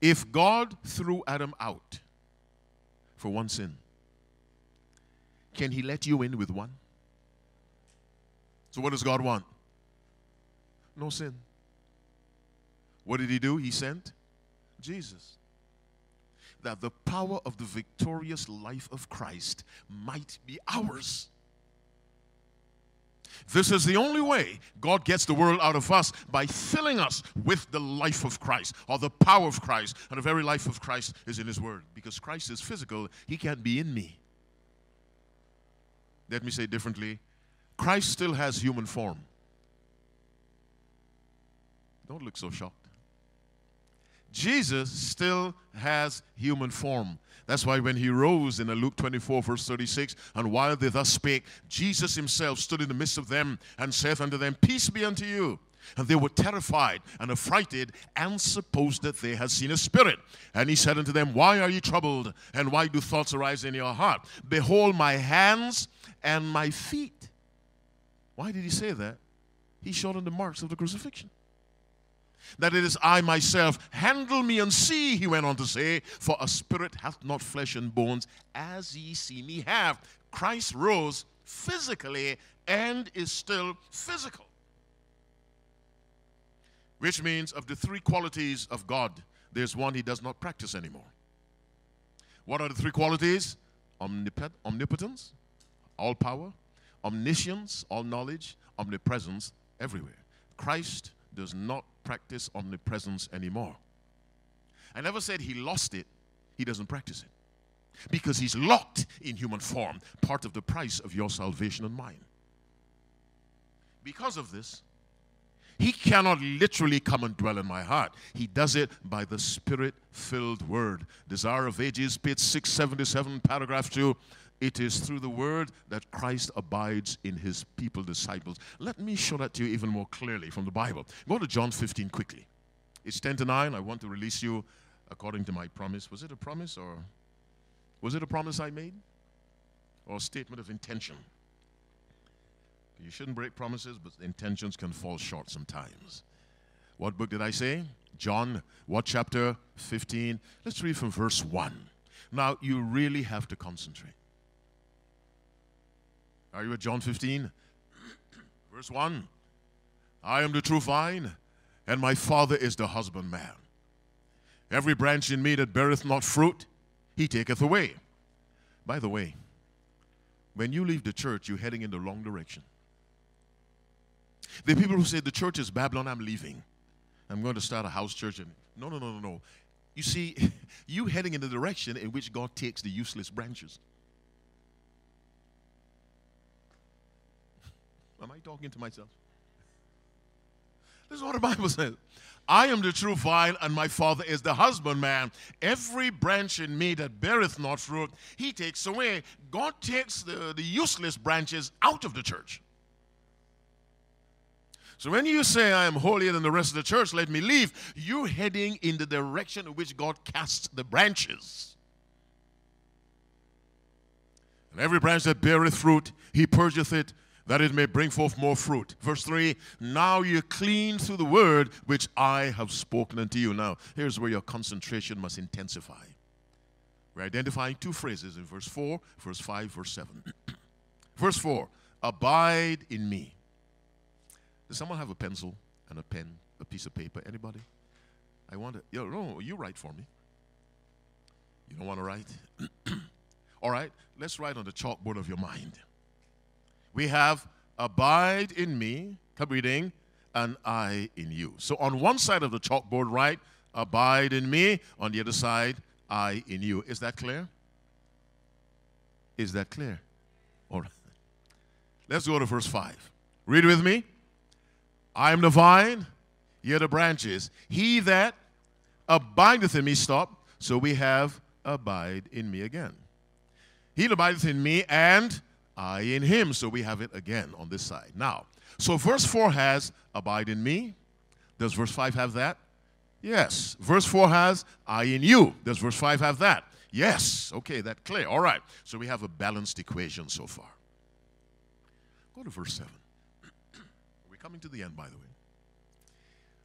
If God threw Adam out for one sin, Can he let you in with one? So, what does God want? No sin. What did he do? He sent Jesus. That the power of the victorious life of Christ might be ours. This is the only way God gets the world out of us by filling us with the life of Christ or the power of Christ. And the very life of Christ is in His Word. Because Christ is physical, He can't be in me. Let me say differently Christ still has human form. Don't look so shocked. Jesus still has human form. That's why when he rose in Luke 24, verse 36, and while they thus spake, Jesus himself stood in the midst of them and saith unto them, Peace be unto you. And they were terrified and affrighted and supposed that they had seen a spirit. And he said unto them, Why are ye troubled? And why do thoughts arise in your heart? Behold my hands and my feet. Why did he say that? He showed them the marks of the crucifixion that it is I myself. Handle me and see, he went on to say, for a spirit hath not flesh and bones, as ye see me have. Christ rose physically and is still physical. Which means, of the three qualities of God, there's one he does not practice anymore. What are the three qualities? Omnipot omnipotence, all power, omniscience, all knowledge, omnipresence, everywhere. Christ does not practice omnipresence anymore. I never said he lost it, he doesn't practice it. Because he's locked in human form, part of the price of your salvation and mine. Because of this, he cannot literally come and dwell in my heart. He does it by the spirit filled word. Desire of Ages, page 677, paragraph 2. It is through the word that Christ abides in his people, disciples. Let me show that to you even more clearly from the Bible. Go to John 15 quickly. It's 10 to 9. I want to release you according to my promise. Was it a promise or was it a promise I made? Or a statement of intention? You shouldn't break promises, but intentions can fall short sometimes. What book did I say? John, what chapter? 15. Let's read from verse 1. Now, you really have to concentrate. Are you at John 15? Verse 1 I am the true vine, and my Father is the husbandman. Every branch in me that beareth not fruit, he taketh away. By the way, when you leave the church, you're heading in the wrong direction. The people who say the church is Babylon, I'm leaving. I'm going to start a house church. And no, no, no, no, no. You see, you heading in the direction in which God takes the useless branches. Am I talking to myself? This is what the Bible says. I am the true vine, and my Father is the husbandman. Every branch in me that beareth not fruit, he takes away. God takes the, the useless branches out of the church. So when you say, I am holier than the rest of the church, let me leave, you're heading in the direction in which God casts the branches. And every branch that beareth fruit, he purgeth it that it may bring forth more fruit. Verse 3 Now you're clean through the word which I have spoken unto you. Now, here's where your concentration must intensify. We're identifying two phrases in verse 4, verse 5, verse 7. verse 4 Abide in me. Does someone have a pencil and a pen, a piece of paper? Anybody? I want to. Yo, no, you write for me. You don't want to write? All right, let's write on the chalkboard of your mind. We have abide in me, keep reading, and I in you. So on one side of the chalkboard, write abide in me. On the other side, I in you. Is that clear? Is that clear? All right. Let's go to verse 5. Read with me. I am the vine, ye are the branches. He that abideth in me, stop. So we have abide in me again. He abideth in me, and I in him. So we have it again on this side. Now, so verse 4 has abide in me. Does verse 5 have that? Yes. Verse 4 has I in you. Does verse 5 have that? Yes. Okay, that clear. All right. So we have a balanced equation so far. Go to verse 7. We're coming to the end, by the way.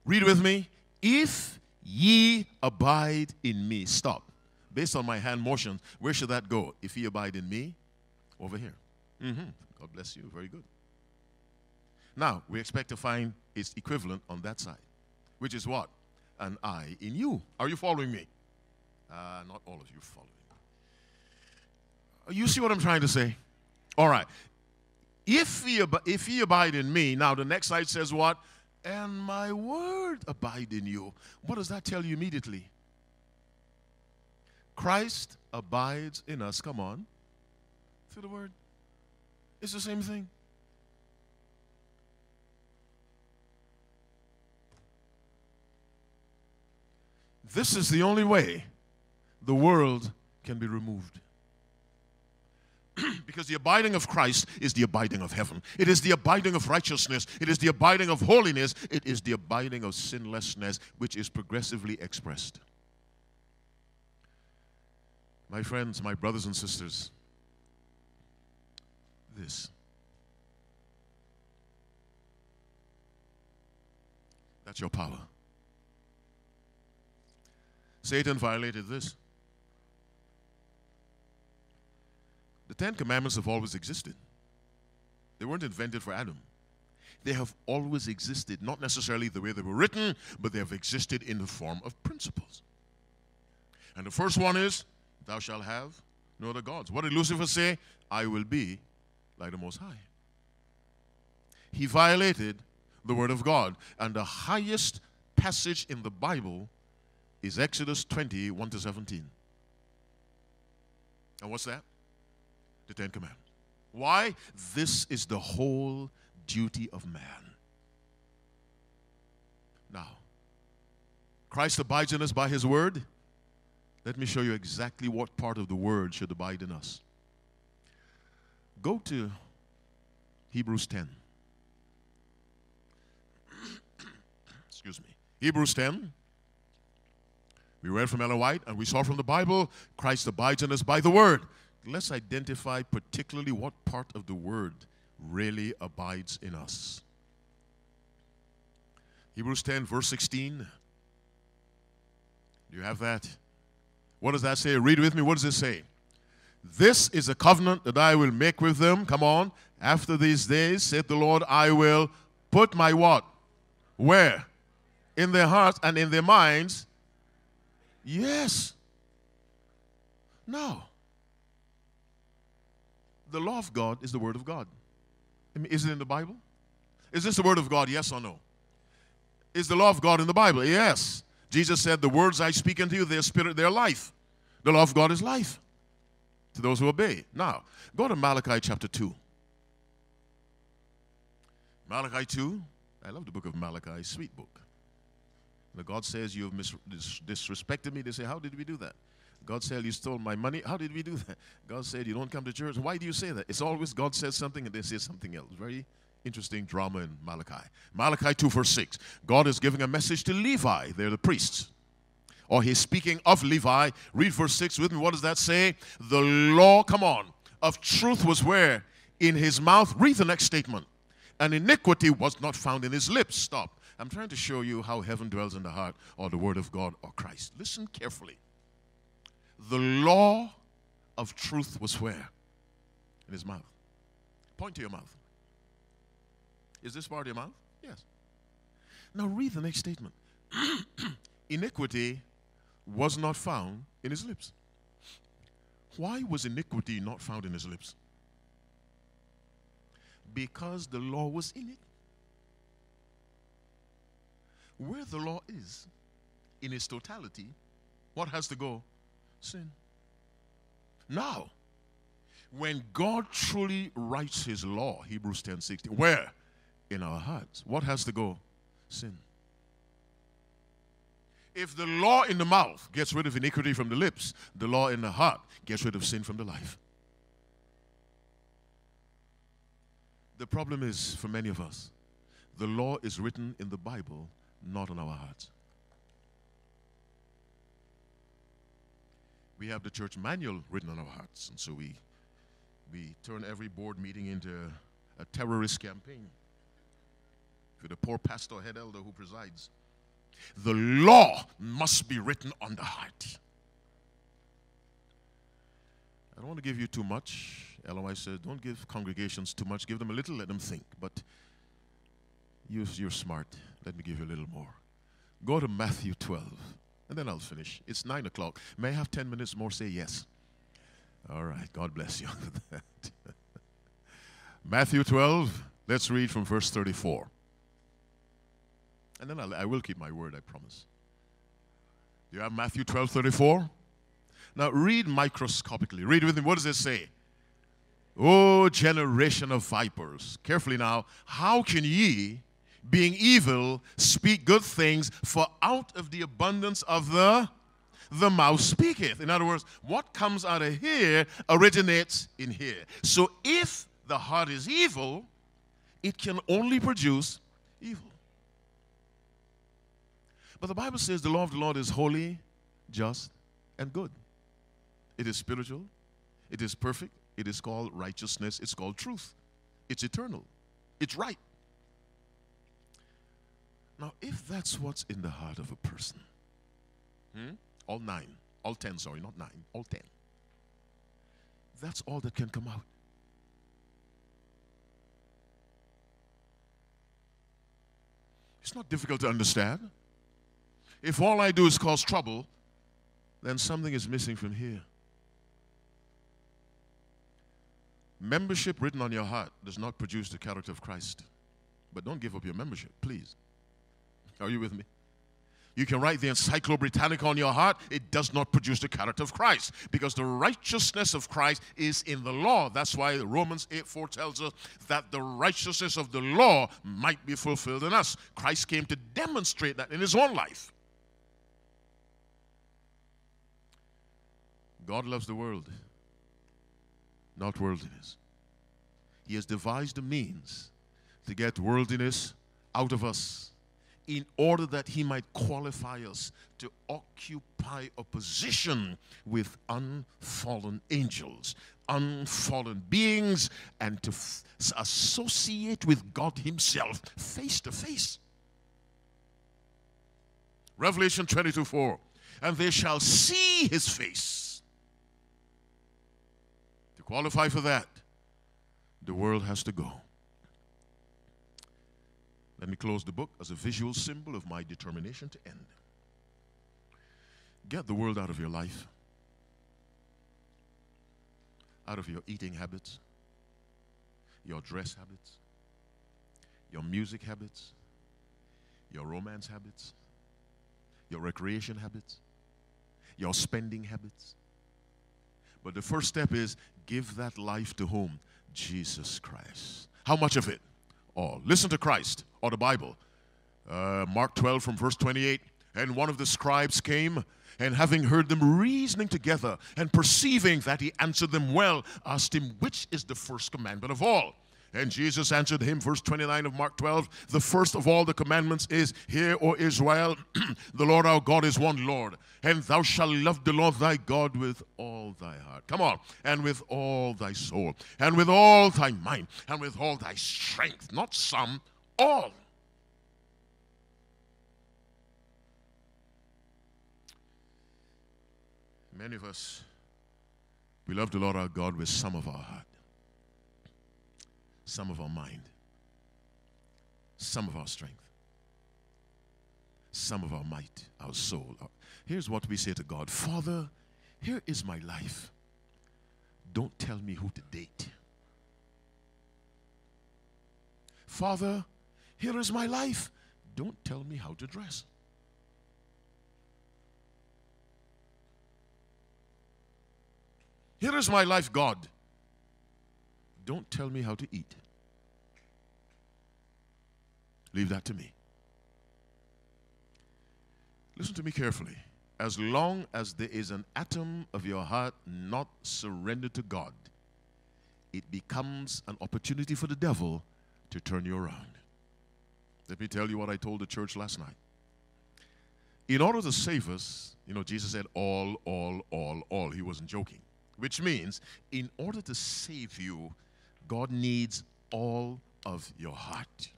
Read with me. If ye abide in me. Stop. Based on my hand motion, where should that go? If ye abide in me, over here. Mm-hmm. God bless you. Very good. Now, we expect to find its equivalent on that side, which is what? An I in you. Are you following me? Uh, not all of you following. You see what I'm trying to say? All right. If ye, if ye abide in me, now the next side says what? And my word abide in you. What does that tell you immediately? Christ abides in us. Come on. Through the word. It's the same thing. This is the only way the world can be removed. because the abiding of Christ is the abiding of heaven. It is the abiding of righteousness. It is the abiding of holiness. It is the abiding of sinlessness, which is progressively expressed. My friends, my brothers and sisters, this. That's your power. Satan violated this. The Ten Commandments have always existed. They weren't invented for Adam. They have always existed, not necessarily the way they were written, but they have existed in the form of principles. And the first one is, Thou shalt have no other gods. What did Lucifer say? I will be like the Most High. He violated the Word of God. And the highest passage in the Bible is Exodus 20, 1 to 17. And what's that? The Ten Commandments. Why? This is the whole duty of man. Now, Christ abides in us by his word. Let me show you exactly what part of the word should abide in us. Go to Hebrews 10. Excuse me. Hebrews 10. We read from Ellen White and we saw from the Bible Christ abides in us by the word. Let's identify particularly what part of the word really abides in us. Hebrews 10, verse 16. Do you have that? What does that say? Read with me. What does it say? This is a covenant that I will make with them. Come on. After these days, said the Lord, I will put my what? Where? In their hearts and in their minds Yes. No. The law of God is the Word of God. I mean, is it in the Bible? Is this the Word of God? Yes or no? Is the law of God in the Bible? Yes. Jesus said, The words I speak unto you, their spirit, their life. The law of God is life to those who obey. Now, go to Malachi chapter 2. Malachi 2. I love the book of Malachi, sweet book. But God says you have disrespected me. They say, How did we do that? God said, You stole my money. How did we do that? God said, You don't come to church. Why do you say that? It's always God says something and they say something else. Very interesting drama in Malachi. Malachi 2, verse 6. God is giving a message to Levi. They're the priests. Or he's speaking of Levi. Read verse 6 with me. What does that say? The law, come on, of truth was where? In his mouth. Read the next statement. And iniquity was not found in his lips. Stop. I'm trying to show you how heaven dwells in the heart or the Word of God or Christ. Listen carefully. The law of truth was where? In his mouth. Point to your mouth. Is this part of your mouth? Yes. Now read the next statement. iniquity was not found in his lips. Why was iniquity not found in his lips? Because the law was in it where the law is in its totality, what has to go? Sin. Now, when God truly writes his law, Hebrews 10 16, where? In our hearts. What has to go? Sin. If the law in the mouth gets rid of iniquity from the lips, the law in the heart gets rid of sin from the life. The problem is for many of us, the law is written in the Bible not on our hearts. We have the church manual written on our hearts, and so we we turn every board meeting into a terrorist campaign for the poor pastor head elder who presides. The law must be written on the heart. I don't want to give you too much. Otherwise, says, don't give congregations too much. Give them a little, let them think. But you, you're smart. Let me give you a little more. Go to Matthew 12, and then I'll finish. It's 9 o'clock. May I have 10 minutes more? Say yes. All right. God bless you for that. Matthew 12, let's read from verse 34. And then I'll, I will keep my word, I promise. You have Matthew 12, 34? Now read microscopically. Read with me. What does it say? Oh, generation of vipers. Carefully now. How can ye, being evil, speak good things? For out of the abundance of the the mouth speaketh. In other words, what comes out of here originates in here. So if the heart is evil, it can only produce evil. But the Bible says the law of the Lord is holy, just, and good. It is spiritual, it is perfect, it is called righteousness, it's called truth, it's eternal, it's right. Now, if that's what's in the heart of a person, hmm? all nine, all ten, sorry, not nine, all ten, that's all that can come out. It's not difficult to understand. If all I do is cause trouble, then something is missing from here. Membership written on your heart does not produce the character of Christ. But don't give up your membership, please. Are you with me? You can write the Encyclo Britannica on your heart. It does not produce the character of Christ because the righteousness of Christ is in the law. That's why Romans 8 4 tells us that the righteousness of the law might be fulfilled in us. Christ came to demonstrate that in his own life. God loves the world, not worldliness. He has devised a means to get worldliness out of us in order that he might qualify us to occupy a position with unfallen angels, unfallen beings, and to associate with God Himself face to face. Revelation 22 4. And they shall see His face qualify for that, the world has to go. Let me close the book as a visual symbol of my determination to end. Get the world out of your life, out of your eating habits, your dress habits, your music habits, your romance habits, your recreation habits, your spending habits. But the first step is give that life to whom? Jesus Christ. How much of it? All. Listen to Christ or the Bible. Uh, Mark 12 from verse 28. And one of the scribes came, and having heard them reasoning together, and perceiving that he answered them well, asked him, Which is the first commandment of all? And Jesus answered him, verse 29 of Mark 12, the first of all the commandments is, Hear, O Israel, the Lord our God is one Lord, and thou shalt love the Lord thy God with all thy heart. Come on. And with all thy soul, and with all thy mind, and with all thy strength. Not some, all. Many of us, we love the Lord our God with some of our heart some of our mind, some of our strength, some of our might, our soul. Uh, here's what we say to God Father, here is my life. Don't tell me who to date. Father, here is my life. Don't tell me how to dress. Here is my life, God. Don't tell me how to eat. Leave that to me. Listen to me carefully. As long as there is an atom of your heart not surrendered to God, it becomes an opportunity for the devil to turn you around. Let me tell you what I told the church last night. In order to save us, you know, Jesus said, all, all, all, all. He wasn't joking. Which means, in order to save you, God needs all of your heart,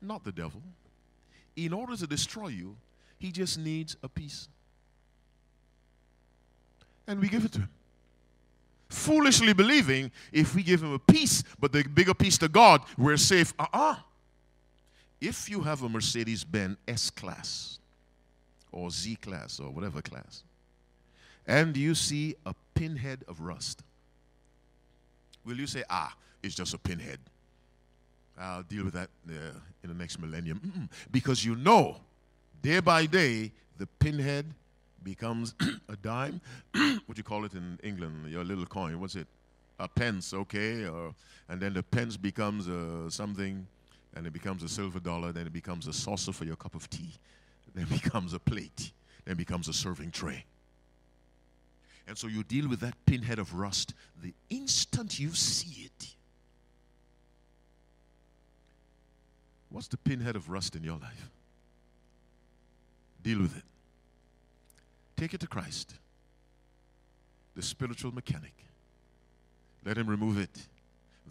not the devil. In order to destroy you, he just needs a piece. And we give it to him. Foolishly believing if we give him a piece, but the bigger piece to God, we're safe. Uh uh If you have a Mercedes Benz S Class or Z Class or whatever class, and you see a pinhead of rust, will you say, ah, it's just a pinhead? I'll deal with that uh, in the next millennium. Mm -mm. Because you know, day by day, the pinhead becomes a dime. what do you call it in England? Your little coin. What's it? A pence, okay? Or, and then the pence becomes uh, something, and it becomes a silver dollar. Then it becomes a saucer for your cup of tea. Then becomes a plate. Then becomes a serving tray. And so you deal with that pinhead of rust the instant you see it. What's the pinhead of rust in your life? Deal with it. Take it to Christ, the spiritual mechanic. Let him remove it,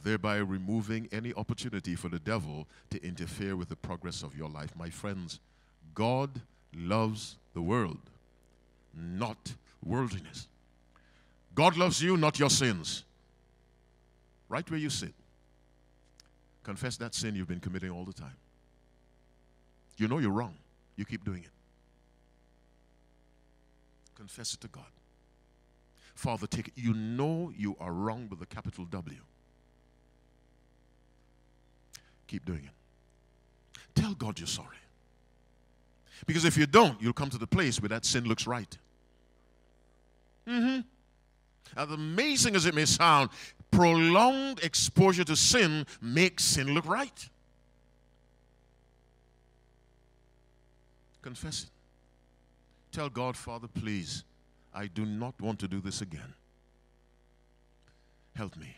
thereby removing any opportunity for the devil to interfere with the progress of your life. My friends, God loves the world, not worldliness. God loves you, not your sins. Right where you sit. Confess that sin you've been committing all the time. You know you're wrong. You keep doing it. Confess it to God. Father, take it. You know you are wrong with a capital W. Keep doing it. Tell God you're sorry. Because if you don't, you'll come to the place where that sin looks right. Mm-hmm. As amazing as it may sound, prolonged exposure to sin makes sin look right. Confess it. Tell God, Father, please, I do not want to do this again. Help me.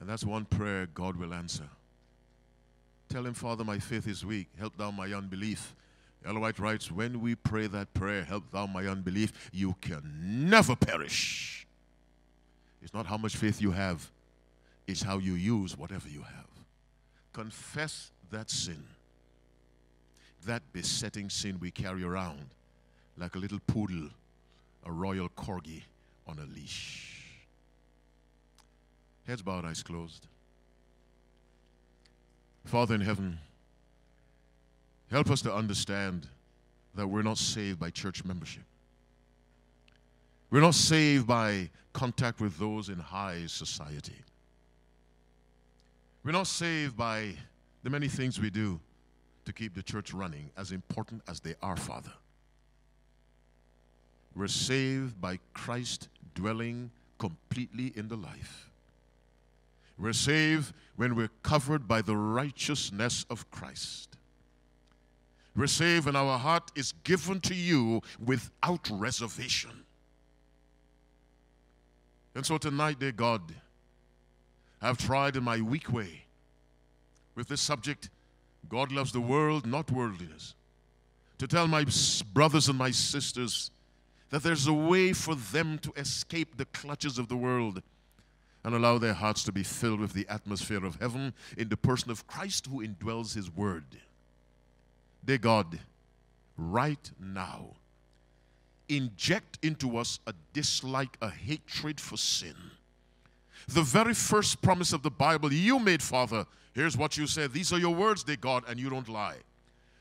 And that's one prayer God will answer. Tell him, Father, my faith is weak. Help thou my unbelief. Ellen White writes, When we pray that prayer, help thou my unbelief, you can never perish. It's not how much faith you have, it's how you use whatever you have. Confess that sin, that besetting sin we carry around like a little poodle, a royal corgi on a leash. Heads bowed, eyes closed. Father in heaven, Help us to understand that we're not saved by church membership. We're not saved by contact with those in high society. We're not saved by the many things we do to keep the church running, as important as they are, Father. We're saved by Christ dwelling completely in the life. We're saved when we're covered by the righteousness of Christ receive and our heart is given to you without reservation. And so tonight, dear God, I've tried in my weak way with this subject God loves the world, not worldliness. To tell my brothers and my sisters that there's a way for them to escape the clutches of the world and allow their hearts to be filled with the atmosphere of heaven in the person of Christ who indwells his word. Dear God, right now, inject into us a dislike, a hatred for sin. The very first promise of the Bible you made, Father, here's what you said. These are your words, dear God, and you don't lie.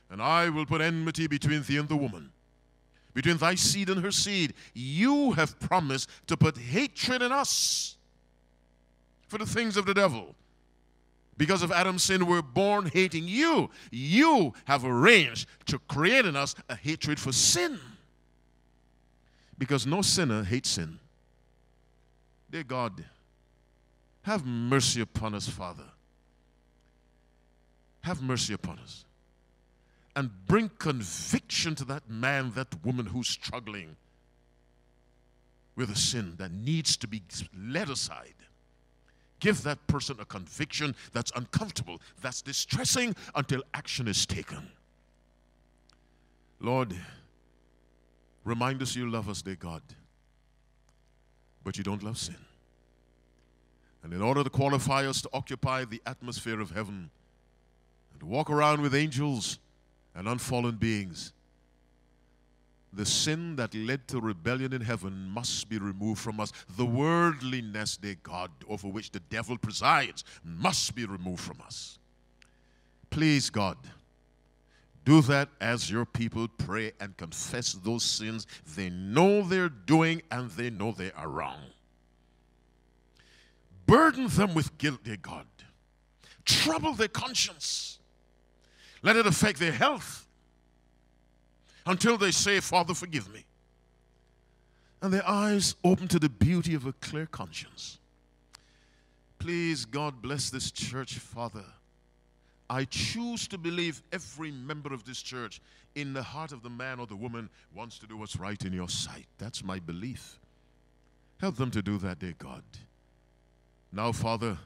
And I will put enmity between thee and the woman, between thy seed and her seed. You have promised to put hatred in us for the things of the devil. Because of Adam's sin, we're born hating you. You have arranged to create in us a hatred for sin. Because no sinner hates sin. Dear God, have mercy upon us, Father. Have mercy upon us. And bring conviction to that man, that woman who's struggling with a sin that needs to be let aside give that person a conviction that's uncomfortable, that's distressing until action is taken. Lord, remind us you love us, dear God, but you don't love sin. And in order to qualify us to occupy the atmosphere of heaven and to walk around with angels and unfallen beings, the sin that led to rebellion in heaven must be removed from us. The worldliness, dear God, over which the devil presides, must be removed from us. Please, God, do that as your people pray and confess those sins they know they're doing and they know they are wrong. Burden them with guilt, dear God. Trouble their conscience. Let it affect their health until they say, Father, forgive me. And their eyes open to the beauty of a clear conscience. Please, God, bless this church, Father. I choose to believe every member of this church in the heart of the man or the woman wants to do what's right in your sight. That's my belief. Help them to do that, dear God. Now, Father,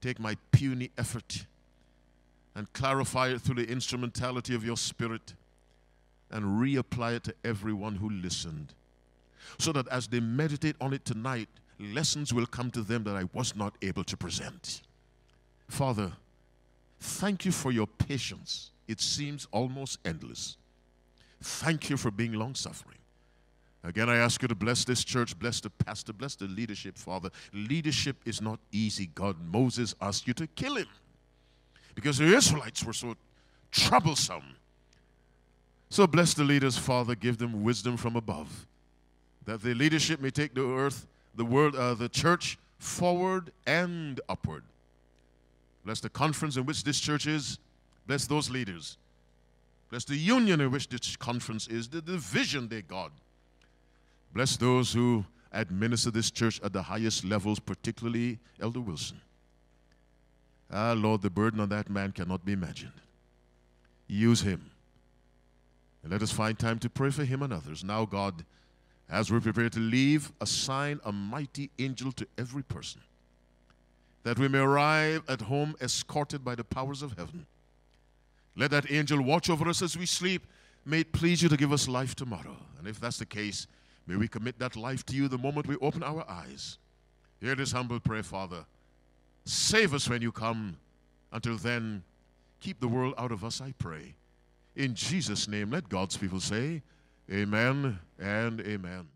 take my puny effort and clarify it through the instrumentality of your Spirit and reapply it to everyone who listened. So that as they meditate on it tonight, lessons will come to them that I was not able to present. Father, thank you for your patience. It seems almost endless. Thank you for being long suffering. Again, I ask you to bless this church, bless the pastor, bless the leadership, Father. Leadership is not easy, God. Moses asked you to kill him because the Israelites were so troublesome. So bless the leaders, Father. Give them wisdom from above, that their leadership may take the earth, the world, uh, the church forward and upward. Bless the conference in which this church is. Bless those leaders. Bless the union in which this conference is, the division, dear God. Bless those who administer this church at the highest levels, particularly Elder Wilson. Ah, Lord, the burden on that man cannot be imagined. Use him. And let us find time to pray for him and others. Now, God, as we prepare to leave, assign a mighty angel to every person that we may arrive at home escorted by the powers of heaven. Let that angel watch over us as we sleep. May it please you to give us life tomorrow. And if that's the case, May we commit that life to you the moment we open our eyes. Hear this humble prayer, Father. Save us when you come. Until then, keep the world out of us, I pray. In Jesus' name, let God's people say, Amen and Amen.